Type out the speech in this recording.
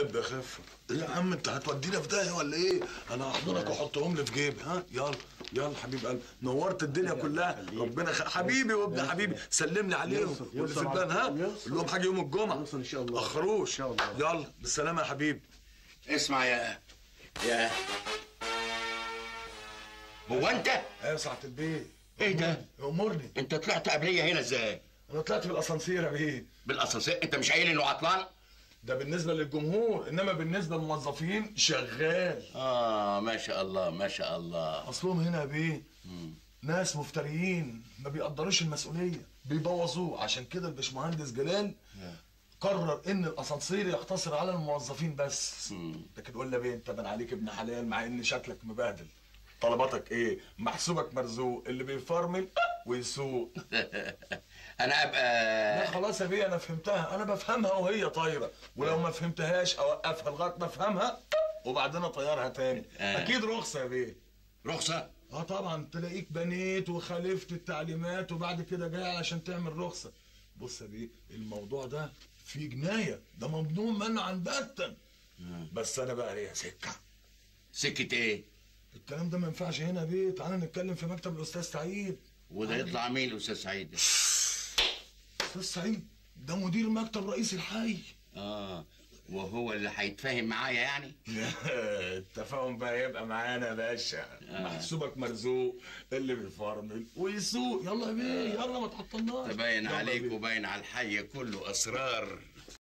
ابدا خف إيه يا عم أنت هتودينا في داهية ولا إيه؟ أنا هحضنك وأحطهم لي في جيبي ها؟ يلا يلا حبيب قلبي. نورت الدنيا كلها. ربنا خ... حبيبي وابن حبيبي. سلم لي عليهم. واللي في البان ها. قول لهم حاجة يوم الجمعة. يوصل إن شاء الله. أخروش. إن شاء الله. يلا بالسلامة يا حبيبي اسمع يا يا هو أنت؟ يا ساعة البيت. إيه ده؟ امرني أنت طلعت قبلية هنا إزاي؟ أنا طلعت بالأسانسير يا بيه بالأسانسير؟ أنت مش قايل إنه عطلان؟ ده بالنسبة للجمهور إنما بالنسبة للموظفين شغال. آه ما شاء الله ما شاء الله. أصلهم هنا يا بيه ناس مفتريين ما بيقدروش المسؤولية بيبوظوه. عشان كده الباشمهندس جلال قرر إن الأسانسير يقتصر على الموظفين بس. لكن قول لي بيه انت بان عليك ابن حلال مع إن شكلك مبهدل. طلباتك إيه؟ محسوبك مرزوق. اللي بيفرمل ويسوق أنا ابقى لا خلاص يا بيه أنا فهمتها. أنا بفهمها وهي طايرة. ولو ما فهمتهاش اوقفها لغاية ما أفهمها وبعدين أطيرها تاني. آه. أكيد رخصة يا بيه رخصة؟ آه طبعا. تلاقيك بنيت وخالفت التعليمات وبعد كده جاي علشان تعمل رخصة. بص يا بيه الموضوع ده فيه جناية. ده ممنوع منعا باتا. بس أنا بقى ليا سكة. سكة إيه؟ الكلام ده ما ينفعش هنا يا بيه تعالى نتكلم في مكتب الأستاذ سعيد. وده يطلع مين الأستاذ سعيد ده؟ أستاذ سعيد ده مدير مكتب رئيس الحي. آه وهو اللي هيتفاهم معايا يعني؟ التفاهم بقى يبقى معانا يا باشا. محسوبك مرزوق اللي بيفرمل ويسوق. يلا يا بيه يلا ما تحطناش. تبين عليك. وباين على الحي كله أسرار.